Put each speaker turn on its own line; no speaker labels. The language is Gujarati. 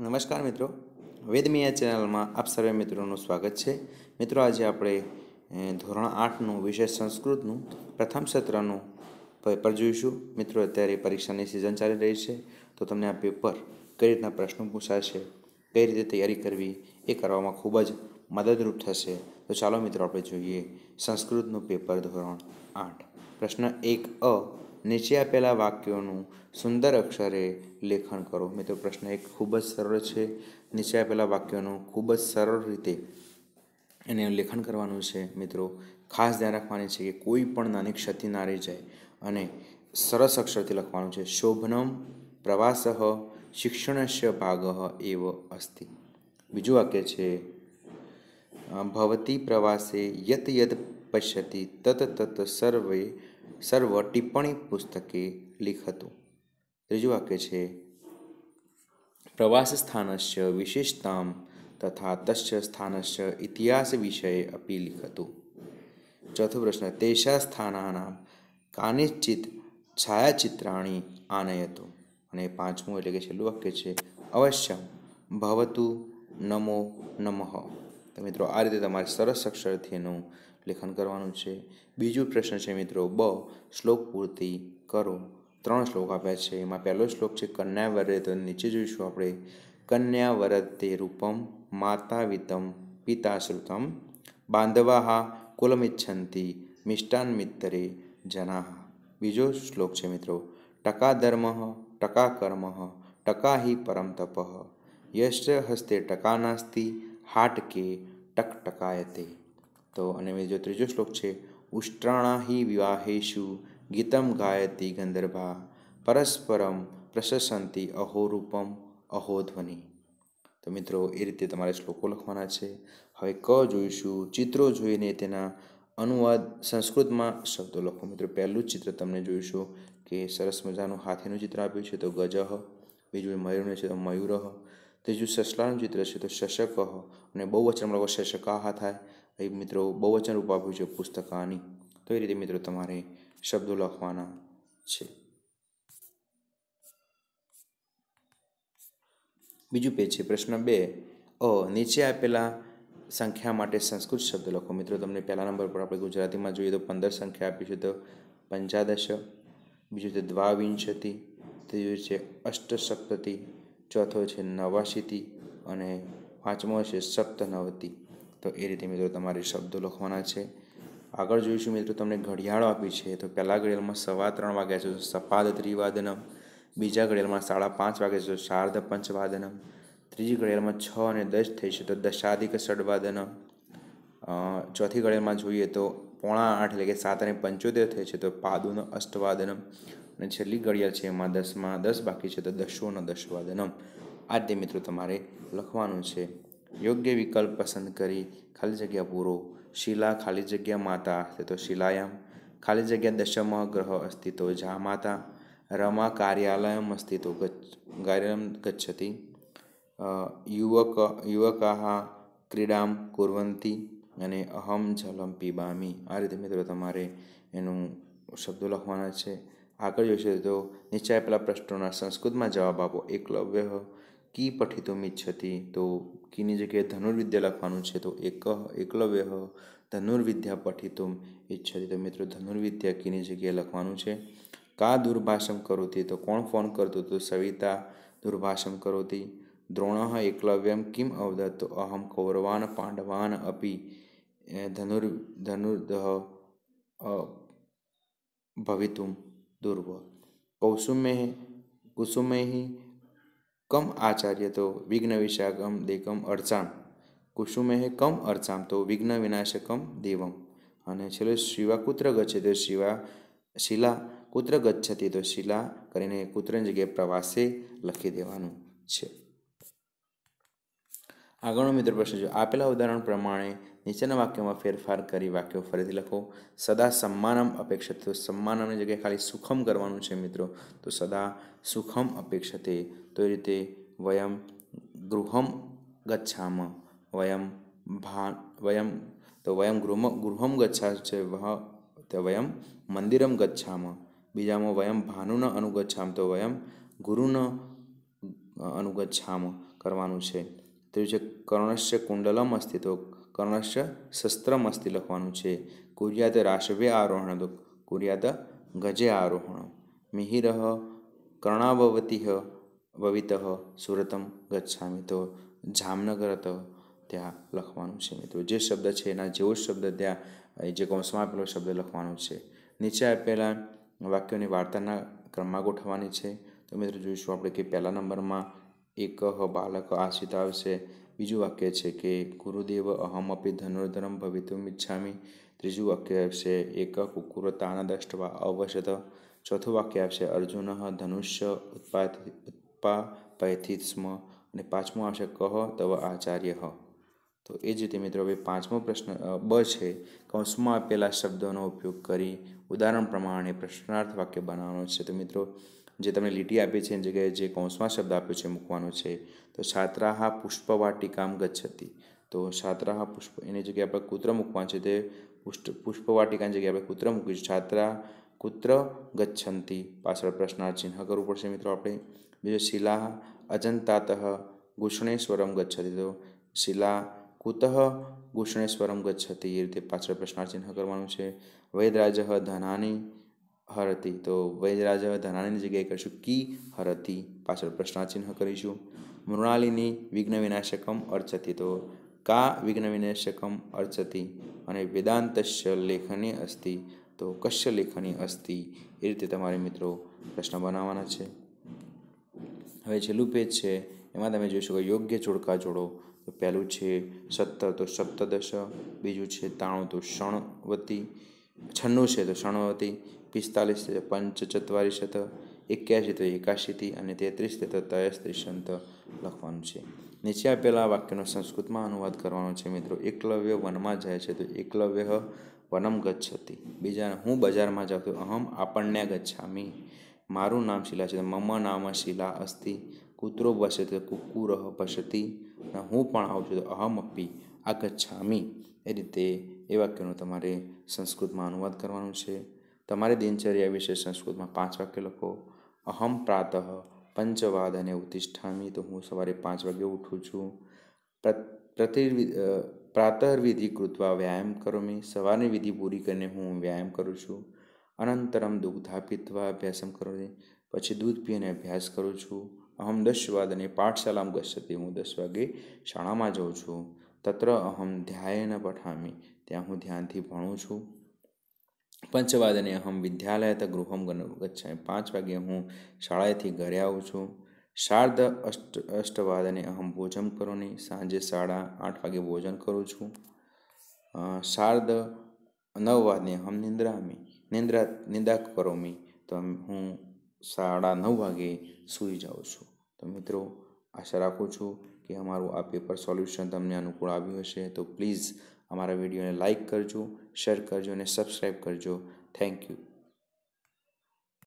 નમસ્કાર મિત્રો. વેદમિયા ચેનલમાં આપ સર્વે મિત્રોનું સ્વાગત છે. મિત્રો, આજે આપણે ધોરણ આઠનું વિષય સંસ્કૃતનું પ્રથમ સત્રનું પેપર જોઈશું. મિત્રો, અત્યારે પરીક્ષાની સિઝન ચાલી રહી છે. તો તમને આ પેપર કઈ રીતના પ્રશ્નો પૂછાશે, કઈ રીતે તૈયારી કરવી, એ કરવામાં ખૂબ જ મદદરૂપ થશે. તો ચાલો મિત્રો, આપણે જોઈએ સંસ્કૃતનું પેપર ધોરણ આઠ. પ્રશ્ન એક અ નીચે આપેલા વાક્યોનું સુંદર અક્ષરે લેખન કરો. મિત્રો, પ્રશ્ન એક ખૂબ જ સરળ છે. નીચે આપેલા વાક્યોનું ખૂબ જ સરળ રીતે એને લેખન કરવાનું છે. મિત્રો, ખાસ ધ્યાન રાખવાની છે કે કોઈ પણ નાની ક્ષતિ ના રહી જાય અને સરસ અક્ષરથી લખવાનું છે. શોભનમ પ્રવાસ શિક્ષણસ્ય ભાગ એવ અસ્તિ. બીજું વાક્ય છે ભવતી પ્રવાસે યત યદ પશ્યતિ તત તત સર્વે સર્વ ટિપ્પણી પુસ્તકે લિખતુ. ત્રીજું વાક્ય છે પ્રવાસ સ્થાનસ્ય વિશેષતામ તથા તસ્ય સ્થાનસ્ય ઇતિહાસ વિષયે અપી લિખતુ. ચોથો પ્રશ્ન, તેષા સ્થાનાનામ કાનિશ્ચિત છાયાચિત્રાણી આનયતો. અને પાંચમું એટલે કે છેલ્લું વાક્ય છે, અવશ્ય ભવતુ નમો નમઃ. તો મિત્રો, આ રીતે તમારે સરસ અક્ષરથી એનું લેખન કરવાનું છે. બીજું પ્રશ્ન છે મિત્રો, બ શ્લોક પૂર્તિ કરો. ત્રણ શ્લોક આપ્યા છે. એમાં પહેલો શ્લોક છે કન્યા વરે તો નીચે જોઈશું આપણે. કન્યા વરતે રૂપમ માતા વિતમ પિતાશ્રુતમ બાંધવા કુલમિચ્છંતી મિષ્ટાન મિત્તરે જના બીજો શ્લોક છે મિત્રો ટકા ધર્મ ટકા કર્મ ટકા હિ પરમ તપ યશ હસ્તે ટકા નાસ્તિ હાટકે ટક ટકાયતે તો અને જો ત્રીજો શ્લોક છે, ઉષ્ટ્રાણા વિવાહેશુ ગીતમ ગાયતી ગંધર્ભા પરસ્પરમ પ્રશસંતી અહોરૂપમ અહોધ્વનિ. તો મિત્રો, એ રીતે તમારે શ્લોકો લખવાના છે. હવે ક જોઈશું, ચિત્રો જોઈને તેના અનુવાદ સંસ્કૃતમાં શબ્દો લખો. મિત્રો, પહેલું ચિત્ર તમને જોઈશું કે સરસ મજાનું હાથીનું ચિત્ર આપ્યું છે, તો ગજહ બીજું મયુરનું છે તો મયુર ત્રીજું સસલાનું ચિત્ર છે તો શશક અને બહુ વચનમાં લોકો શશકાહા થાય. એ મિત્રો બહુવચન રૂપ આપ્યું છે પુસ્તકાની. તો એ રીતે મિત્રો તમારે શબ્દો લખવાના છે. બીજું પેજ છે પ્રશ્ન બે. અ, નીચે આપેલા સંખ્યા માટે સંસ્કૃત શબ્દ લખો. મિત્રો તમને પહેલા નંબર પર આપણે ગુજરાતીમાં જોઈએ તો પંદર સંખ્યા આપી છે તો પંચાદશ. બીજું છે દ્વાવિંશતિ. ત્રીજું છે અષ્ટસપ્તતિ. ચોથો છે નવાશીતિ અને પાંચમો છે સપ્તનવતી. તો એ રીતે મિત્રો તમારે શબ્દો લખવાના છે. આગળ જોઈશું મિત્રો તમને ઘડિયાળો આપી છે. તો પહેલાં ઘડિયાળમાં સવા ત્રણ વાગ્યા છે. સપાદ ત્રિવાદનમ. બીજા ઘડિયાળમાં સાડા પાંચ વાગે છે. શાર્દ પંચવાદનમ. ત્રીજી ઘડિયાળમાં છ અને દસ થઈ છે. તો દશાધિક ષડવાદનમ. ચોથી ઘડિયાળમાં જોઈએ તો પોણા આઠ એટલે કે સાત અને પંચોતેર થઈ છે, તો પાદુન અષ્ટવાદનમ. અને છેલ્લી ઘડિયાળ છે એમાં દસમાં દસ બાકી છે, તો દશોન દશવાદનમ આ રીતે મિત્રો તમારે લખવાનું છે. યોગ્ય વિકલ્પ પસંદ કરી ખાલી જગ્યા પૂરો. શિલા ખાલી જગ્યા માતા, તો શિલાયામ. ખાલી જગ્યા દશમ ગ્રહ અસ્તિ તો જા માતા. રમા કાર્યાલયમ અસ્તિ તો કાર્યમ ગચ્છતી. યુવક યુવકા ક્રીડામ કુર્વંતી. અને અહમ જલમ પીબામી આ રીતે મિત્રો તમારે એનું શબ્દો લખવાના છે. આગળ જોઈશે તો નીચે આપેલા પ્રશ્નોના સંસ્કૃતમાં જવાબ આપો. એકલવ્ય કી પઠિતુમ ઈચ્છતી તો કીની જગ્યાએ ધનુર્વિદ્યા લખવાનું છે. તો એક એકલવ્ય ધનુર્વિદ્યા પઠિતુમ ઈચ્છતી તો મિત્રો ધનુર્વિદ્યા કીની જગ્યાએ લખવાનું છે. કા દુર્ભાષમ કરોતી? તો કોણ ફોન કરતું? તો સવિતા દુર્ભાષમ કરોતી. દ્રોણ એકલવ્યમ કિમ અવદત તો અહમ કૌરવાન પાંડવાન અપી. ધનુર ધનુર્દહ ભવિતુમ દુર્વ કૌસુમે કુસુમે કમ આચાર્ય તો વિઘ્ન વિશાકમ દેકમ અર્ચામ કુસુમે કમ અર્ચામ તો વિઘ્ન વિનાશકમ દેવમ. અને છેલ્લે શિવા કુત્ર ગચ્છે તો શિવા, શિલા કુત્ર ગચ્છતી તો શિલા કરીને કુત્રની જગ્યાએ પ્રવાસે લખી દેવાનું છે. આગળનો મિત્ર પ્રશ્ન જો આપેલા ઉદાહરણ પ્રમાણે નીચેના વાક્યોમાં ફેરફાર કરી વાક્યો ફરીથી લખો. સદા સન્માનમ અપેક્ષિત સન્માનમની જગ્યાએ ખાલી સુખમ કરવાનું છે મિત્રો. તો સદા સુખમ અપેક્ષતે, તો એ રીતે વયમ ગૃહમ ગચ્છામ, વયમ ભા વયમ, તો વયમ ગૃહમ ગૃહમ ગચ્છા છે વહ, તો વયમ મંદિરમ ગચ્છામ. બીજામાં વયમ ભાનુન અનુગચ્છામ, તો વયમ ગુરુન અનુગચ્છામ કરવાનું છે. ત્રીજું છે કર્ણશ્ય કુંડલમ અસ્તિ કર્ણશ્ય શસ્ત્રમસ્તિ લખવાનું છે કુર્યાત રાશવે આરોહણ તો કુર્યાત ગજે આરોહણ મિહિર કર્ણાવવતી ભવિત સુરતમ ગચ્છામી તો જામનગર ત્યાં લખવાનું છે મિત્રો જે શબ્દ છે એના જેવો શબ્દ ત્યાં જે કૌંસમાં આપેલો શબ્દ લખવાનો છે નીચે આપેલા વાક્યોની વાર્તાના ક્રમમાં ગોઠવવાની છે તો મિત્રો જોઈશું આપણે કે પહેલા નંબરમાં એક બાલક આશ્રિત આવશે બીજું વાક્ય છે કે, ગુરુદેવ અહમપી ધનુર્ધરમ ભવિતુમ ઈચ્છામી ત્રીજું વાક્ય આવશે, એક કુકુરતાના દષ્ટવા અવશત ચોથું વાક્ય આવશે, અર્જુન ધનુષ્ય ઉત્પા ઉત્પાપયથી સ્મ. અને પાંચમું આવશે કહ તવ આચાર્ય. હ તો એ જ રીતે મિત્રો, હવે પાંચમો પ્રશ્ન બ છે, કૌંસમાં આપેલા શબ્દોનો ઉપયોગ કરી ઉદાહરણ પ્રમાણે પ્રશ્નાર્થ વાક્ય બનાવવાનો છે. તો મિત્રો જે તમને લીટી આપી છે, એની જગ્યાએ જે કૌંસમાં શબ્દ આપ્યો છે, મૂકવાનો છે, તો છાત્રાહા પુષ્પવાટિકામ ગચ્છતી. તો છાત્રાહા પુષ્પ, એની જગ્યાએ આપણે કૂત્ર મૂકવાનું છે, તે પુષ્પ પુષ્પવાટિકાની જગ્યાએ આપણે કૂત્ર મૂકીશું છાત્રા કૂત્ર ગચ્છંતી, પાછળ પ્રશ્નાર્થ ચિહ્ન કરવું પડશે મિત્રો આપણે. બીજું શિલા અજંતાત ગુષ્ણેશ્વરમ ગચ્છતી. તો શિલા કુતઃ ગુષ્ણેશ્વરમ ગચ્છતી, એ રીતે પાછળ પ્રશ્નાર્થ ચિહ્ન કરવાનું છે. વૈદરાજ ધનાની હરતી. તો વૈજરાજા ધનાની જગ્યાએ કરીશું કી હરતી? પાછળ પ્રશ્નાચિહ્ન કરીશું. મૃણાલિની વિઘ્ન વિનાશકમ અર્ચતી. તો કા વિઘ્ન વિનાશકમ અર્ચતી? અને વેદાંતસ્ય લેખની અસ્તિ? તો કશ્ય લેખની અસ્તિ? એ રીતે તમારે મિત્રો પ્રશ્ન બનાવવાના છે. હવે છેલ્લું પેજ છે, એમાં તમે જોઈ શકો યોગ્ય જોડકા જોડો. તો પહેલું છે સત્તર, તો સપ્તદશ. બીજું છે તાણું, તો ષણવતી છન્નું છે તો ષણવતી પિસ્તાલીસ છે પંચ ચત્વારીશત એક્યાસી તો એકાશીથી અને તેત્રીસ તો તયસ્ત્રીસંત લખવાનું છે. નીચે આપેલા વાક્યનો સંસ્કૃતમાં અનુવાદ કરવાનો છે. મિત્રો, એકલવ્ય વનમાં જાય છે તો એકલવ્ય વનમ ગચ્છતી. બીજા હું બજારમાં જાઉં તો અહમ આપણને ગચ્છામી. મારું નામ શિલા છે તો મમ નામ શિલા અસ્તિ. કૂતરો બસે તો કુકુર પશતી હું પણ આવું છું તો અહમ અપી. આ ગચ્છામી એ રીતે એ વાક્યનો તમારે સંસ્કૃતમાં અનુવાદ કરવાનું છે. તમારે દિનચર્યા વિશે સંસ્કૃતમાં પાંચ વાક્ય લખો. અહમ પ્રાતઃ પંચવાદને ઉતિષ્ઠામી. તો હું સવારે પાંચ વાગે ઉઠું છું. પ્રતિ પ્રાતઃવિધિ કૃત્વા વ્યાયામ કરોમી. સવારની વિધિ પૂરી કરીને હું વ્યાયામ કરું છું. અનંતરમ દુગ્ધા પીત્વા અભ્યાસમ કરો પછી દૂધ પીને અભ્યાસ કરું છું. અહમ દસ વાદને પાઠશાલામાં ગચ્છતી. હું દસ વાગે શાળામાં જાઉં છું. તત્ર અહમ ધ્યાયન પઠામી, ત્યાં હું ધ્યાનથી ભણું છું. પંચવાદને અહમ વિદ્યાલય ગૃહમ ગચ્છામી પાંચ વાગે હું શાળાએથી ઘરે આવું છું. શાર્દ અષ્ટ, અષ્ટવાદને અહમ ભોજન કરોની. સાંજે સાડા આઠ વાગે ભોજન કરું છું. શાર્દ નવ વાદને અહમ નિંદ્રામી. નિંદ્રા, નિંદા કરોમી. તો હું સાડા નવ વાગે સૂઈ જાઉં છું. તો મિત્રો, આશા રાખું છું કે અમારું આ પેપર સોલ્યુશન તમને અનુકૂળ આવ્યું હશે, તો પ્લીઝ અમારા વિડીયોને લાઇક કરજો શેર કરજો અને સબસ્ક્રાઈબ કરજો. Thank you